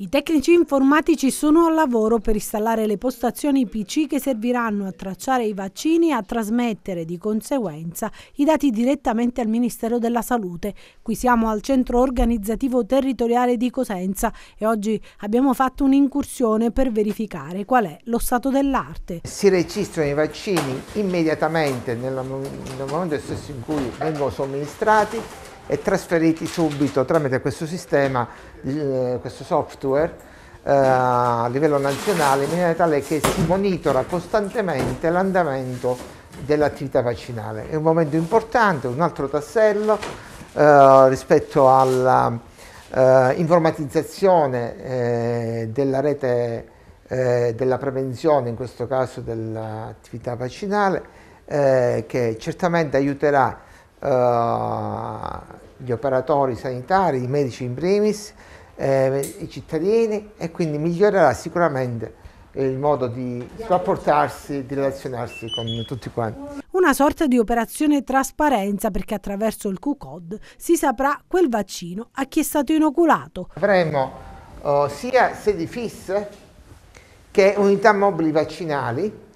I tecnici informatici sono al lavoro per installare le postazioni PC che serviranno a tracciare i vaccini e a trasmettere di conseguenza i dati direttamente al Ministero della Salute. Qui siamo al centro organizzativo territoriale di Cosenza e oggi abbiamo fatto un'incursione per verificare qual è lo stato dell'arte. Si registrano i vaccini immediatamente nel momento stesso in cui vengono somministrati e trasferiti subito tramite questo sistema, eh, questo software eh, a livello nazionale in maniera tale che si monitora costantemente l'andamento dell'attività vaccinale. È un momento importante, un altro tassello eh, rispetto alla eh, della rete della prevenzione, in questo caso dell'attività vaccinale, che certamente aiuterà gli operatori sanitari, i medici in primis, eh, i cittadini e quindi migliorerà sicuramente il modo di rapportarsi, di relazionarsi con tutti quanti. Una sorta di operazione trasparenza perché attraverso il Q-Code si saprà quel vaccino a chi è stato inoculato. Avremo uh, sia sedi fisse che unità mobili vaccinali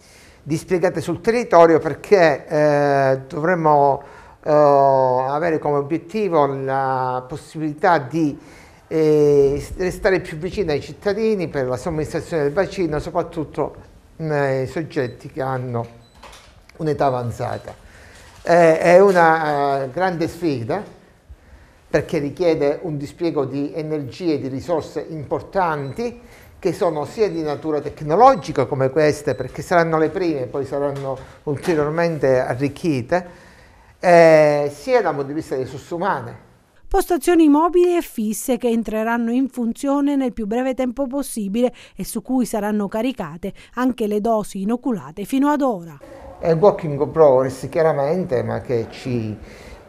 dispiegate sul territorio perché eh, dovremmo eh, avere come obiettivo la possibilità di eh, restare più vicini ai cittadini per la somministrazione del vaccino, soprattutto nei soggetti che hanno un'età avanzata. Eh, è una uh, grande sfida perché richiede un dispiego di energie e di risorse importanti che sono sia di natura tecnologica come queste, perché saranno le prime, poi saranno ulteriormente arricchite, eh, sia dal punto di vista delle risorse umane. Postazioni mobili e fisse che entreranno in funzione nel più breve tempo possibile e su cui saranno caricate anche le dosi inoculate fino ad ora. È un working in progress chiaramente, ma che ci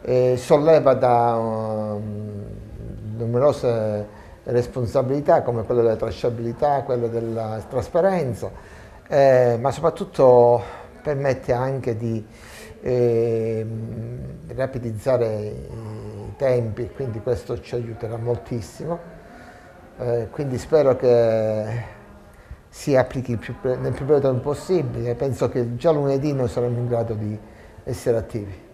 eh, solleva da um, numerose responsabilità come quella della tracciabilità, quella della trasparenza, eh, ma soprattutto permette anche di eh, rapidizzare i tempi, quindi questo ci aiuterà moltissimo. Eh, quindi spero che si applichi più, nel più breve tempo possibile, penso che già lunedì noi saremo in grado di essere attivi.